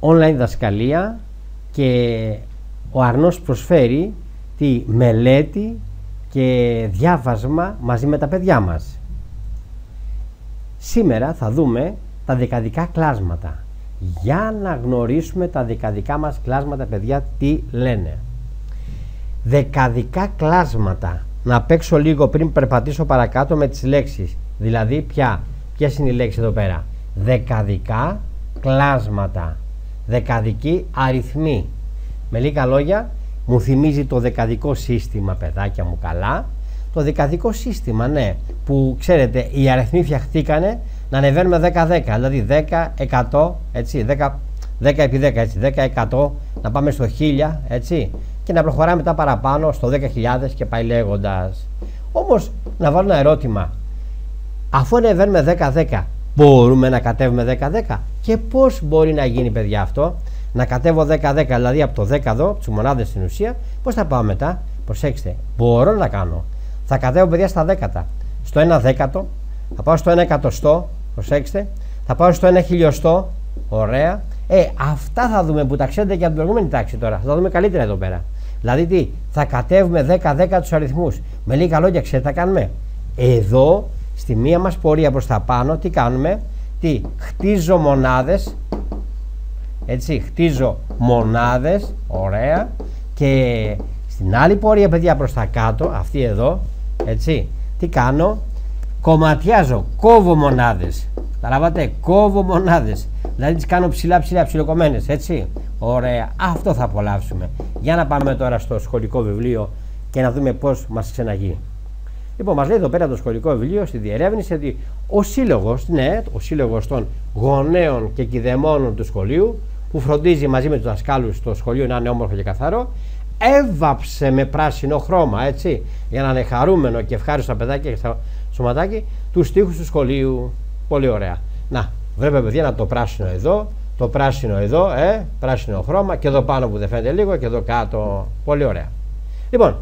online δασκαλία και ο Αρνός προσφέρει τη μελέτη και διάβασμα μαζί με τα παιδιά μας. Σήμερα θα δούμε τα δικαδικά κλάσματα. Για να γνωρίσουμε τα δικαδικά μας κλάσματα, παιδιά, τι λένε. Δεκαδικά κλάσματα. Να παίξω λίγο πριν περπατήσω παρακάτω με τις λέξεις. Δηλαδή, ποια, ποιες είναι οι λέξεις εδώ πέρα. Δεκαδικά κλάσματα. Δεκαδικοί αριθμοί. Με λίγα λόγια, μου θυμίζει το δεκαδικό σύστημα, παιδάκια μου καλά. Το δεκαδικό σύστημα, ναι, που ξέρετε, οι αριθμοί φτιαχτήκανε να ανεβαίνουμε 10-10, δηλαδή 10, 100, έτσι, 10, 10 επί 10, έτσι, 10, 100, να πάμε στο 1000, έτσι, και να προχωράμε μετά παραπάνω στο 10.000 και πάει λέγοντας. Όμως, να βάλω ένα ερώτημα. Αφού ανεβαίνουμε 10-10, μπορούμε να κατέβουμε 10-10 και πώς μπορεί να γίνει παιδιά αυτό; Να κατέβω 10-10, δηλαδή από το 10 εδώ, τις μονάδες στην ουσία, πώς θα πάω μετά; Προσέξτε, μπορώ να κάνω. Θα κατέβω παιδιά στα δέκατα. Στο 1 δέκατο, θα πάω στο 1 εκατοστό, προσέξτε, θα πάω στο 1 χιλιοστό, ωραία. Ε, αυτά θα δούμε που τα ξέρετε και από την προηγούμενη τάξη τώρα. Θα τα δούμε καλύτερα εδώ πέρα. Δηλαδή τι, θα κατέβουμε 10-10 τους αριθμούς. Με λίγα λόγια, ξέρετε, θα κάνουμε; Εδώ, στη μία μας πορεία προς τα πάνω, τι κάνουμε, τι, χτίζω μονάδες έτσι χτίζω μονάδες ωραία και στην άλλη πορεία παιδιά προς τα κάτω αυτή εδώ έτσι τι κάνω; Κομματιάζω κόβω μονάδες. Καταλάβατε; Κόβω μονάδες. Δηλαδή τις κάνω ψηλά ψηλά ψηλοκομμένες έτσι. Ωραία. Αυτό θα απολαύσουμε. Για να πάμε τώρα στο σχολικό βιβλίο και να δούμε πως μας ξεναγεί Λοιπόν, μας λέει εδώ πέρα το σχολικό βιβλίο στη διερεύνηση ότι ο σύλλογος, ναι, ο σύλλογος των γονέων και κηδεμόνων του σχολείου που φροντίζει μαζί με τους δασκάλους το σχολείο να είναι όμορφο και καθαρό, έβαψε με πράσινο χρώμα, έτσι, για να είναι χαρούμενο και ευχάριστο στα παιδάκια και στα σωματάκι, τους τοίχου του σχολείου. Πολύ ωραία. Να, βλέπετε παιδιά να το πράσινο εδώ, το πράσινο εδώ, ε, πράσινο χρώμα και εδώ πάνω που δεν φαίνεται λίγο και εδώ κάτω. Πολύ ωραία. Λοιπόν,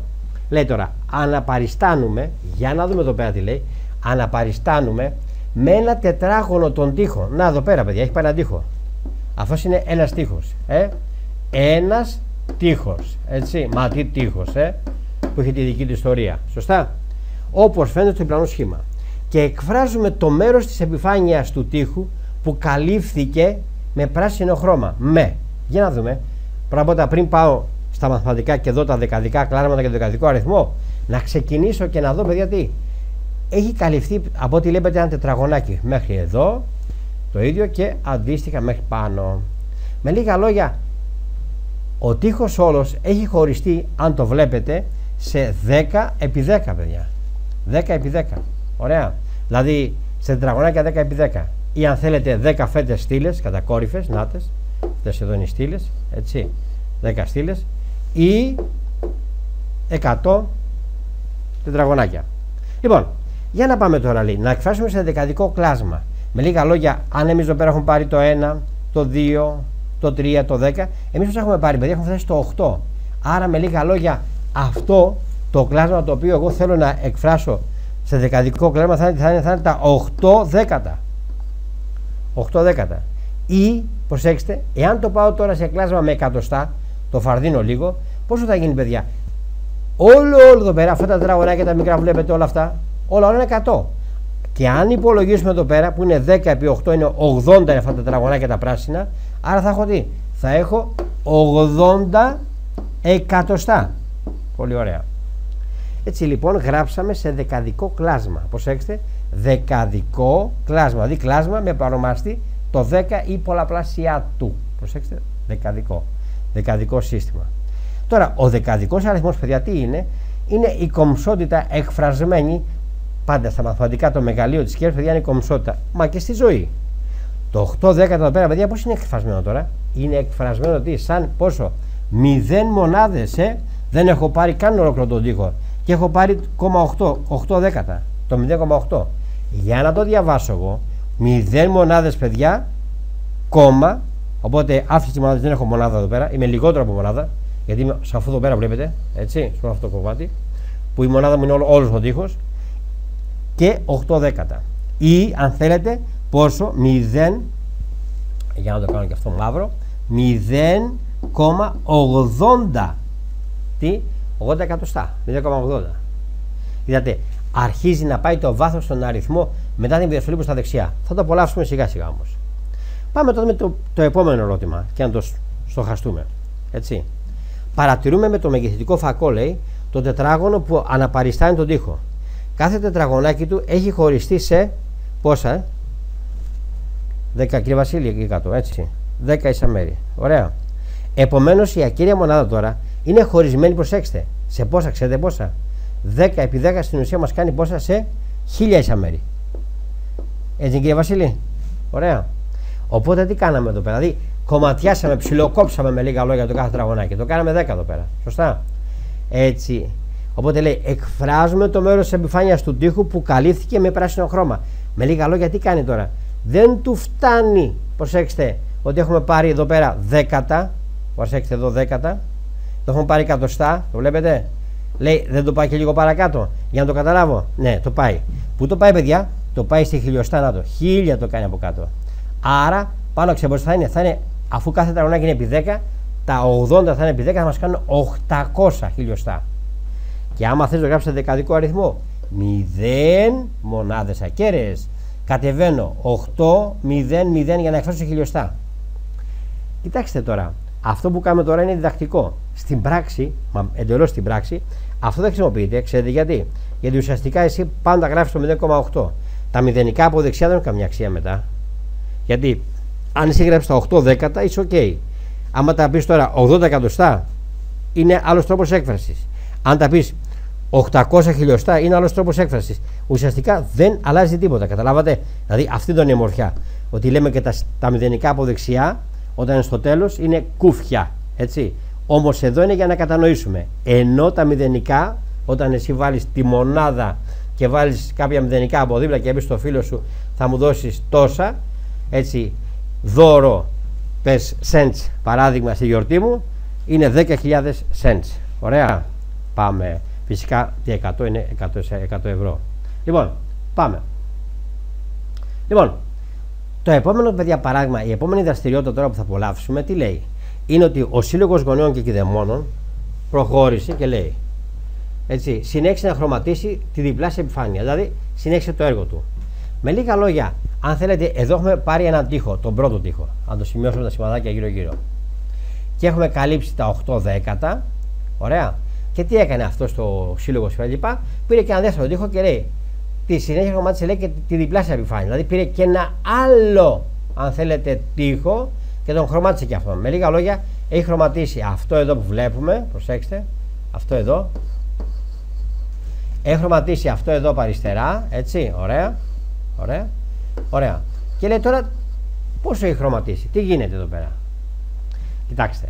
λέει τώρα, αναπαριστάνουμε, για να δούμε εδώ πέρα τι λέει, αναπαριστάνουμε με ένα τετράγωνο τον τοίχο. Να εδώ πέρα παιδιά, έχει πάρει ένα τοίχο. Αυτός είναι ένας τείχος. Ε; Ένας τείχος. Έτσι, μα τι τείχος, ε; που έχει τη δική του ιστορία. Σωστά. Όπως φαίνεται στο πλανό σχήμα. Και εκφράζουμε το μέρος της επιφάνειας του τείχου που καλύφθηκε με πράσινο χρώμα. Με. Για να δούμε. Πρώτα πριν πάω στα μαθηματικά και δω τα δεκαδικά κλάματα και το δεκαδικό αριθμό, να ξεκινήσω και να δω, παιδιά, τι. Έχει καλυφθεί από ό,τι βλέπετε ένα τετραγωνάκι μέχρι εδώ, το ίδιο και αντίστοιχα μέχρι πάνω. Με λίγα λόγια, ο τείχος όλος έχει χωριστεί, αν το βλέπετε, σε 10 επί 10 παιδιά. 10 επί 10. Ωραία. Δηλαδή σε τετραγωνάκια 10 επί 10. Ή αν θέλετε 10 φέτες στήλες, κατακόρυφες, νάτες. Αυτές εδώ είναι οι στήλες, έτσι. 10 στήλες. Ή 100 τετραγωνάκια. Λοιπόν, για να πάμε τώρα λέει, να εκφράσουμε σε δεκαδικό κλάσμα. Με λίγα λόγια, αν εμείς εδώ πέρα έχουμε πάρει το 1, το 2, το 3, το 10, εμείς πώ έχουμε πάρει, παιδιά, έχουμε φτάσει στο 8. Άρα, με λίγα λόγια, αυτό το κλάσμα το οποίο εγώ θέλω να εκφράσω σε δεκαδικό κλάσμα θα είναι, θα είναι, θα είναι τα 8 δέκατα. 8 δέκατα. Ή, προσέξτε, εάν το πάω τώρα σε κλάσμα με εκατοστά, το φαρδίνω λίγο, πόσο θα γίνει, παιδιά; Όλο, όλο εδώ πέρα, αυτά τα τραγωνάκια τα μικρά βλέπετε όλα αυτά, όλα, όλα είναι 100. Και αν υπολογίσουμε εδώ πέρα που είναι 10 επί 8 είναι 80 αυτά τα τετραγωνάκια τα πράσινα, άρα θα έχω τι, θα έχω 80 εκατοστά. Πολύ ωραία. Έτσι λοιπόν γράψαμε σε δεκαδικό κλάσμα. Προσέξτε, δεκαδικό κλάσμα, δηλαδή κλάσμα με παρομαστή το 10 ή πολλαπλάσια του. Προσέξτε, δεκαδικό. Δεκαδικό σύστημα. Τώρα, ο δεκαδικός αριθμός, παιδιά, τι είναι, είναι η κομψότητα εκφρασμένη Πάντα στα μαθηματικά το μεγαλείο της σκέψης, παιδιά, είναι η κομψότητα. Μα και στη ζωή. Το 8 10 εδώ πέρα, παιδιά, πώς είναι εκφρασμένο τώρα; Είναι εκφρασμένο τι, σαν πόσο; 0 μονάδες, ε; Δεν έχω πάρει καν ολόκληρο τον τοίχο. Και έχω πάρει 0,8, 8 δέκατα. Το 0,8. Για να το διαβάσω εγώ, 0 μονάδες, παιδιά, κόμμα. Οπότε αυτέ τι μονάδε δεν έχω μονάδα εδώ πέρα. Είμαι λιγότερο από μονάδα. Γιατί είμαι σε αυτό εδώ πέρα βλέπετε, έτσι, σε αυτό το κομμάτι. Που η μονάδα μου είναι όλο ο τείχο και 8 δέκατα. Ή αν θέλετε πόσο 0, για να το κάνω και αυτό μαύρο, 0,80 τι; 80 εκατοστά 0,80 Είδατε, αρχίζει να πάει το βάθος στον αριθμό μετά την διαστολή προ τα δεξιά. Θα το απολαύσουμε σιγά σιγά όμως. Πάμε τώρα με το, το επόμενο ερώτημα και να το στοχαστούμε. Έτσι. Παρατηρούμε με το μεγεθυντικό φακό, λέει, το τετράγωνο που αναπαριστάνει τον τοίχο. Κάθε τετραγωνάκι του έχει χωριστεί σε πόσα, ε; 10 κύριε Βασίλη εκεί κάτω, έτσι. 10 ίσα μέρη. Ωραία. Επομένως η ακύρια μονάδα τώρα είναι χωρισμένη, προσέξτε. Σε πόσα, ξέρετε πόσα; 10 επί 10 στην ουσία μας κάνει πόσα; Σε 1000 ίσα μέρη. Έτσι κύριε Βασίλη; Ωραία. Οπότε τι κάναμε εδώ πέρα. Δηλαδή κομματιάσαμε, ψιλοκόψαμε με λίγα λόγια το κάθε τραγωνάκι. Το κάναμε 10 εδώ πέρα. Σωστά. Έτσι. Οπότε λέει εκφράζουμε το μέρος της επιφάνειας του τοίχου που καλύφθηκε με πράσινο χρώμα. Με λίγα λόγια τι κάνει τώρα. Δεν του φτάνει, προσέξτε, ότι έχουμε πάρει εδώ πέρα δέκατα. Προσέξτε εδώ δέκατα. Το έχουμε πάρει εκατοστά. Το βλέπετε. Λέει δεν το πάει και λίγο παρακάτω. Για να το καταλάβω. Ναι, το πάει. Πού το πάει, παιδιά, το πάει στη χιλιοστά να το. Χίλια το κάνει από κάτω. Άρα πάνω ξέρω θα είναι. Θα είναι αφού κάθε τραγωνάκι είναι επί 10, τα 80 θα είναι επί 10, θα μας κάνουν 800 χιλιοστά. Και άμα θες να γράψεις δεκαδικό αριθμό, 0 μονάδες ακέραιες. Κατεβαίνω 8, 0, 0 για να εκφράσω χιλιοστά. Κοιτάξτε τώρα, αυτό που κάνουμε τώρα είναι διδακτικό. Στην πράξη, μα εντελώς στην πράξη, αυτό δεν χρησιμοποιείται. Ξέρετε γιατί. Γιατί ουσιαστικά εσύ πάντα γράφεις το 0,8. Τα μηδενικά από δεξιά δεν έχουν καμιά αξία μετά. Γιατί αν εσύ γράψει τα 8 δέκατα, είσαι OK. Άμα τα πεις τώρα 80 εκατοστά, είναι άλλος τρόπος έκφρασης. Αν τα πεις 800 χιλιοστά, είναι άλλος τρόπος έκφρασης. Ουσιαστικά δεν αλλάζει τίποτα. Καταλάβατε; Δηλαδή αυτή είναι η ομορφιά. Ότι λέμε και τα, τα μηδενικά από δεξιά όταν είναι στο τέλος είναι κούφια. Έτσι. Όμως εδώ είναι για να κατανοήσουμε. Ενώ τα μηδενικά, όταν εσύ βάλεις τη μονάδα και βάλεις κάποια μηδενικά από δίπλα και πεις στο φίλο σου θα μου δώσεις τόσα, έτσι, δώρο, πες cents παράδειγμα στη γιορτή μου, είναι 10.000 cents. Ωραία. Πάμε. Φυσικά 100 είναι 100, 100 ευρώ. Λοιπόν, πάμε. Λοιπόν, το επόμενο, παιδιά, παράδειγμα, η επόμενη δραστηριότητα τώρα που θα απολαύσουμε, τι λέει; Είναι ότι ο Σύλλογος Γονέων και Κηδεμόνων προχώρησε και λέει. Έτσι, συνέχισε να χρωματίσει τη διπλάσια επιφάνεια. Δηλαδή, συνέχισε το έργο του. Με λίγα λόγια, αν θέλετε, εδώ έχουμε πάρει έναν τοίχο, τον πρώτο τοίχο. Αν το σημειώσουμε τα σημαδάκια γύρω-γύρω. Και έχουμε καλύψει τα 8 δέκατα. Ωραία. Και τι έκανε αυτός στο σύλλογος λοιπά, Πήρε και ένα δεύτερο τοίχο και λέει: τη συνέχεια χρωμάτισε λέει και τη διπλάσια επιφάνεια. Δηλαδή πήρε και ένα άλλο, αν θέλετε, τείχο και τον χρωμάτισε και αυτό. Με λίγα λόγια, έχει χρωματίσει αυτό εδώ που βλέπουμε. Προσέξτε, αυτό εδώ. Έχει χρωματίσει αυτό εδώ από αριστερά. Έτσι, ωραία. Ωραία. Ωραία. Και λέει τώρα πόσο έχει χρωματίσει, τι γίνεται εδώ πέρα; Κοιτάξτε.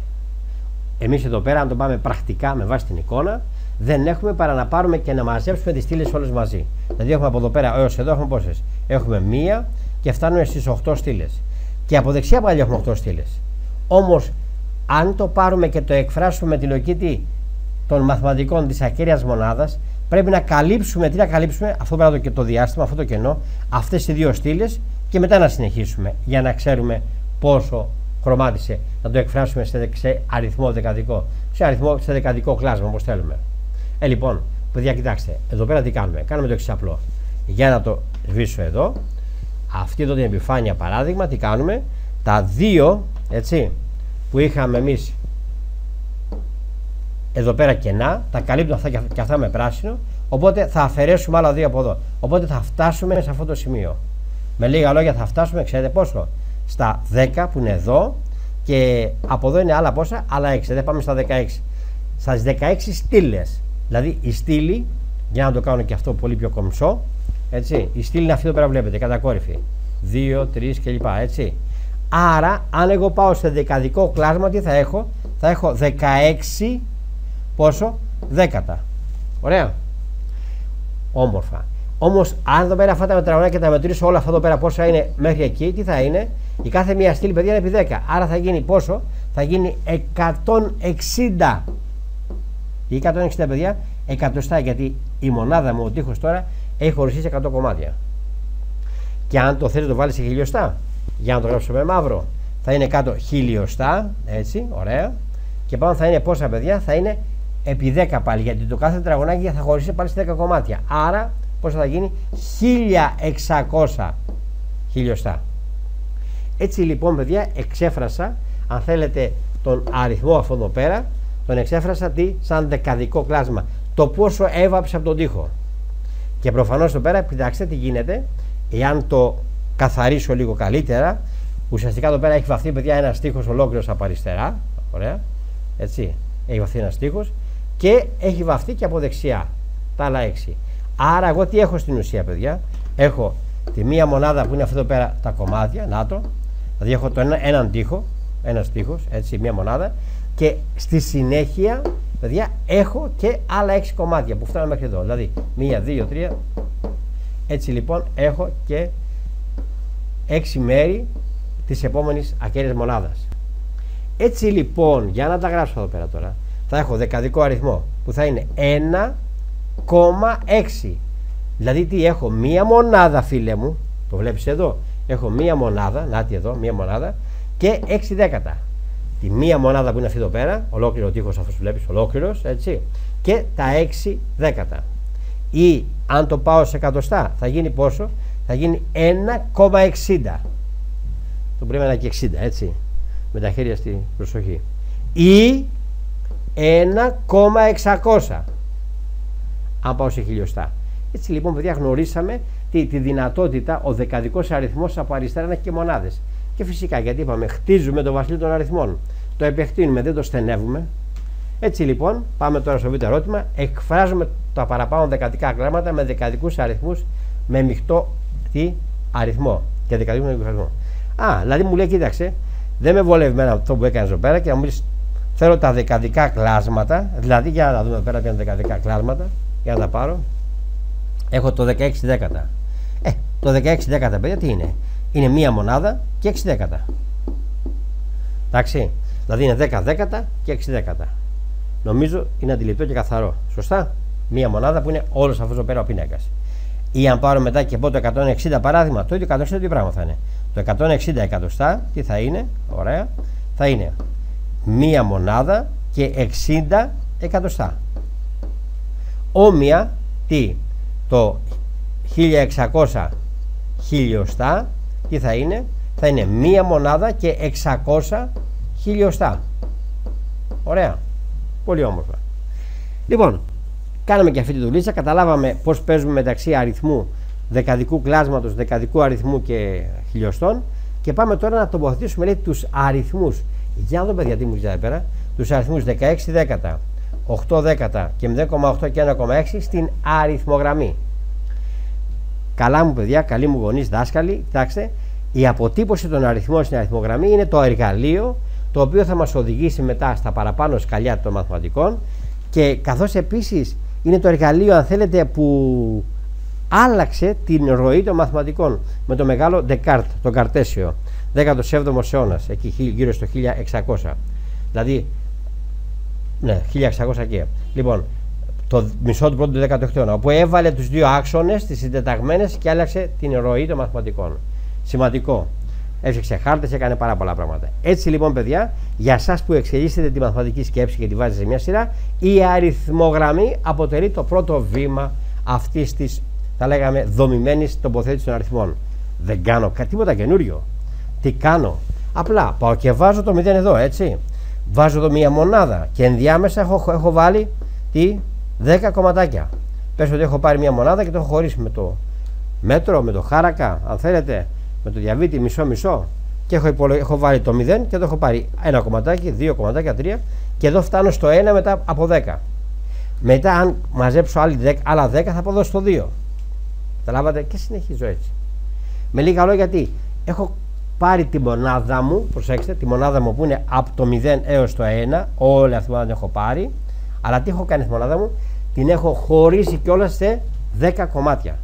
Εμείς εδώ πέρα, αν το πάμε πρακτικά με βάση την εικόνα, δεν έχουμε παρά να πάρουμε και να μαζέψουμε τις στήλες όλες μαζί. Δηλαδή έχουμε από εδώ πέρα έως εδώ έχουμε πόσες; Έχουμε μία και φτάνουμε στις 8 στήλες. Και από δεξιά πάλι έχουμε 8 στήλες. Όμως, αν το πάρουμε και το εκφράσουμε με τη λογική των μαθηματικών της ακέραια μονάδας, πρέπει να καλύψουμε, τι να καλύψουμε, αυτό πέρα το, το διάστημα, αυτό το κενό, αυτές οι δύο στήλες και μετά να συνεχίσουμε για να ξέρουμε πόσο χρωμάτισε, να το εκφράσουμε σε, αριθμό δεκαδικό, σε αριθμό σε δεκαδικό κλάσμα όπως θέλουμε. Ε, λοιπόν, παιδιά, κοιτάξτε, εδώ πέρα τι κάνουμε. Κάνουμε το εξή απλό. Για να το σβήσω εδώ, αυτή εδώ την επιφάνεια παράδειγμα, τι κάνουμε; Τα δύο, έτσι, που είχαμε εμείς εδώ πέρα κενά, τα καλύπτουμε αυτά και αυτά με πράσινο, οπότε θα αφαιρέσουμε άλλα δύο από εδώ. Οπότε θα φτάσουμε σε αυτό το σημείο. Με λίγα λόγια θα φτάσουμε, ξέρετε πόσο, στα 10 που είναι εδώ και από εδώ είναι άλλα πόσα, άλλα 6. Δεν πάμε στα 16. Στα 16 στήλες Δηλαδή η στήλη, για να το κάνω και αυτό πολύ πιο κομψό, έτσι, η στήλη είναι αυτή εδώ πέρα βλέπετε, κατακόρυφη. 2, 3 κλπ. Έτσι. Άρα, αν εγώ πάω σε δεκαδικό κλάσμα, τι θα έχω, θα έχω 16 πόσο, δέκατα. Ωραία. Όμορφα. Όμως, αν εδώ πέρα αυτά τα μετραγωνιά και τα μετρήσω όλα αυτά εδώ πέρα πόσα είναι μέχρι εκεί, τι θα είναι, η κάθε μία στήλη παιδιά είναι επί 10. Άρα θα γίνει πόσο, θα γίνει 160 ή 160 παιδιά, εκατοστά γιατί η μονάδα μου, ο τείχος τώρα, έχει χωριστεί σε 100 κομμάτια. Και αν το θέλει το βάλεις σε χιλιοστά, για να το γράψω με μαύρο, θα είναι κάτω χιλιοστά, έτσι, ωραία. Και πάνω θα είναι πόσα παιδιά, θα είναι επί 10 πάλι, γιατί το κάθε τετραγωνάκι θα χωρίσει πάλι σε 10 κομμάτια. Άρα, πόσα θα γίνει, 1600 χιλιοστά. Έτσι λοιπόν, παιδιά, εξέφρασα, αν θέλετε, τον αριθμό αυτό εδώ πέρα, τον εξέφρασα τι, σαν δεκαδικό κλάσμα. Το πόσο έβαψε από τον τοίχο. Και προφανώς εδώ πέρα, κοιτάξτε τι γίνεται, εάν το καθαρίσω λίγο καλύτερα, ουσιαστικά εδώ πέρα έχει βαφθεί παιδιά ένας στίχος ολόκληρος από αριστερά, ωραία, έτσι, έχει βαφθεί ένας στίχος και έχει βαφθεί και από δεξιά, τα άλλα έξι. Άρα εγώ τι έχω στην ουσία παιδιά, έχω τη μία μονάδα που είναι αυτό εδώ πέρα τα κομμάτια, να το, δηλαδή έχω το ένα, έναν τοίχο, ένας τοίχος, έτσι, μία μονάδα και στη συνέχεια παιδιά έχω και άλλα έξι κομμάτια που φτάνουν μέχρι εδώ, δηλαδή μία, δύο, τρία, έτσι λοιπόν έχω και έξι μέρη της επόμενης ακέραιης μονάδας. Έτσι λοιπόν, για να τα γράψω εδώ πέρα τώρα, θα έχω δεκαδικό αριθμό που θα είναι 1,6. Δηλαδή τι έχω, μία μονάδα φίλε μου, το βλέπεις εδώ, έχω μία μονάδα, νάτι εδώ, μία μονάδα και 6 δέκατα. Τη μία μονάδα που είναι αυτή εδώ πέρα, ολόκληρο τείχος αυτός που βλέπεις, ολόκληρος, έτσι, και τα 6 δέκατα. Ή αν το πάω σε εκατοστά θα γίνει πόσο, θα γίνει 1,60. Το πρέπει να είναι και 60, έτσι, με τα χέρια στη προσοχή. Ή 1,600 αν πάω σε χιλιοστά. Έτσι λοιπόν παιδιά γνωρίσαμε τη, τη δυνατότητα ο δεκαδικός αριθμός από αριστερά να έχει και μονάδες. Και φυσικά γιατί είπαμε χτίζουμε το βασίλειο των αριθμών. Το επεκτείνουμε, δεν το στενεύουμε. Έτσι λοιπόν πάμε τώρα στο β' ερώτημα. Εκφράζουμε τα παραπάνω δεκαδικά γράμματα με δεκαδικούς αριθμούς με μειχτό τι αριθμό και δεκαδικούς αριθμό. Α, δηλαδή μου λέει κοίταξε δεν με βολεύει αυτό που έκανες εδώ πέρα και να μου Θέλω τα δεκαδικά κλάσματα, δηλαδή για να δούμε πέρα ποια είναι δεκαδικά κλάσματα, για να τα πάρω. Έχω το 16 δέκατα. Ε, το 16 δέκατα, παιδιά, τι είναι; Είναι μία μονάδα και 6 δέκατα. Εντάξει, δηλαδή είναι 10 δέκατα και 6 δέκατα. Νομίζω είναι αντιληπτό και καθαρό. Σωστά; Μία μονάδα που είναι όλος αυτός εδώ πέρας ο πίνακας. Ή αν πάρω μετά και πω το 160 παράδειγμα, το ίδιο 160 τι πράγμα θα είναι. Το 160 εκατοστά, τι θα είναι, ωραία, θα είναι μία μονάδα και 60 εκατοστά. Όμοια, τι, το 1600 χιλιοστά, τι θα είναι, θα είναι μία μονάδα και 600 χιλιοστά. Ωραία. Πολύ όμορφα. Λοιπόν, κάναμε και αυτή τη δουλίτσα, καταλάβαμε πώς παίζουμε μεταξύ αριθμού δεκαδικού κλάσματος, δεκαδικού αριθμού και χιλιοστών και πάμε τώρα να τοποθετήσουμε λέει, τους αριθμούς για να δω παιδιά τι μου ζητάει πέρα. Τους αριθμούς 16 δέκατα, 8 δέκατα και 0,8 και 1,6 στην αριθμογραμμή. Καλά μου παιδιά, καλοί μου γονείς, δάσκαλοι, κοιτάξτε, η αποτύπωση των αριθμών στην αριθμογραμμή είναι το εργαλείο το οποίο θα μας οδηγήσει μετά στα παραπάνω σκαλιά των μαθηματικών και καθώς επίσης είναι το εργαλείο αν θέλετε που άλλαξε την ροή των μαθηματικών με το μεγάλο Descartes, τον Καρτέσιο. 17ο αιώνας, εκεί γύρω στο 1600. Δηλαδή, ναι, 1600 και. Λοιπόν, το μισό του πρώτου 18ου αιώνα, όπου έβαλε τους δύο άξονες, τις συντεταγμένες και άλλαξε την ροή των μαθηματικών. Σημαντικό. Έφτιαξε χάρτες, έκανε πάρα πολλά πράγματα. Έτσι λοιπόν, παιδιά, για εσά που εξελίσσετε τη μαθηματική σκέψη και τη βάζετε σε μια σειρά, η αριθμογραμμή αποτελεί το πρώτο βήμα αυτής της, θα λέγαμε, δομημένης τοποθέτησης των αριθμών. Δεν κάνω τίποτα καινούριο. Τι κάνω; Απλά πάω και βάζω το 0 εδώ, έτσι. Βάζω εδώ μία μονάδα και ενδιάμεσα έχω, έχω βάλει τι 10 κομματάκια. Πες ότι έχω πάρει μία μονάδα και το έχω χωρίσει με το μέτρο, με το χάρακα, αν θέλετε, με το διαβήτη μισό-μισό. Και έχω, έχω βάλει το 0 και το έχω πάρει ένα κομματάκι, δύο κομματάκια, τρία και εδώ φτάνω στο 1 μετά από 10. Μετά, αν μαζέψω άλλοι 10, άλλα 10, θα πω εδώ στο 2. Καταλάβατε και συνεχίζω έτσι. Με λίγα λόγια, γιατί έχω πάρει τη μονάδα μου, προσέξτε, τη μονάδα μου που είναι από το 0 έως το 1, όλη αυτή τη μονάδα την έχω πάρει, αλλά τι έχω κάνει στη μονάδα μου, την έχω χωρίσει κιόλας σε 10 κομμάτια.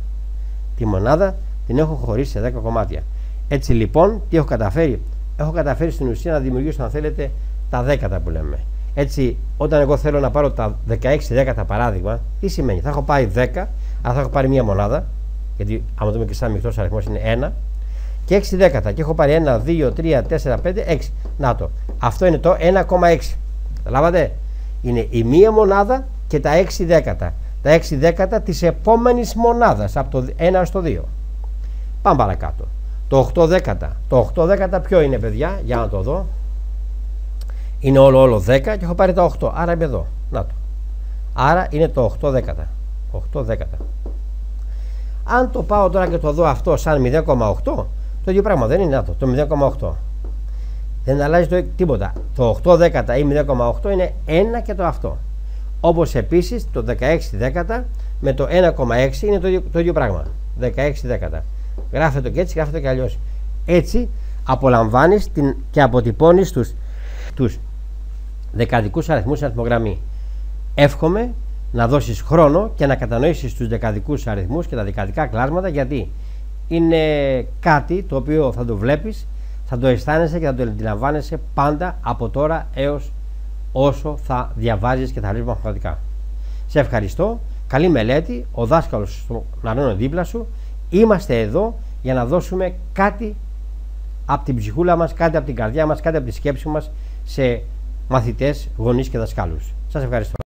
Τη μονάδα την έχω χωρίσει σε 10 κομμάτια. Έτσι λοιπόν, τι έχω καταφέρει; Έχω καταφέρει στην ουσία να δημιουργήσω, αν θέλετε, τα δέκατα που λέμε. Έτσι, όταν εγώ θέλω να πάρω τα 16 δέκατα παράδειγμα, τι σημαίνει; Θα έχω πάρει 10, αλλά θα έχω πάρει μία μονάδα, γιατί άμα δούμε και σαν μεικτός αριθμός είναι 1, και 6 δέκατα. Και έχω πάρει 1, 2, 3, 4, 5, 6. Να το. Αυτό είναι το 1,6. Καταλάβατε; Είναι η μία μονάδα και τα 6 δέκατα. Τα 6 δέκατα της επόμενης μονάδας από το 1 στο 2. Πάμε παρακάτω. Το 8 δέκατα. Το 8 δέκατα ποιο είναι, παιδιά, για να το δω. Είναι όλο όλο 10 και έχω πάρει το 8. Άρα είμαι εδώ. Να το. Άρα είναι το 8 δέκατα. 8 δέκατα. Αν το πάω τώρα και το δω αυτό σαν 0,8, το ίδιο πράγμα δεν είναι αυτό, το 0,8. Δεν αλλάζει το, τίποτα. Το 8 δέκατα ή 0,8 είναι 1 και το αυτό. Όπως επίσης το 16 δέκατα με το 1,6 είναι το ίδιο, το ίδιο πράγμα. 16 δέκατα. Γράφεται το και έτσι, γράφεται και αλλιώς. Έτσι απολαμβάνεις και αποτυπώνεις του τους δεκαδικούς αριθμούς στην αριθμογραμμή. Εύχομαι να δώσεις χρόνο και να κατανοήσεις τους δεκαδικούς αριθμούς και τα δεκαδικά κλάσματα γιατί είναι κάτι το οποίο θα το βλέπεις, θα το αισθάνεσαι και θα το αντιλαμβάνεσαι πάντα από τώρα έως όσο θα διαβάζεις και θα βρεις μαθηματικά. Σε ευχαριστώ, καλή μελέτη, ο δάσκαλος να είναι δίπλα σου, είμαστε εδώ για να δώσουμε κάτι από την ψυχούλα μας, κάτι από την καρδιά μας, κάτι από τη σκέψη μας σε μαθητές, γονείς και δασκάλους. Σας ευχαριστώ.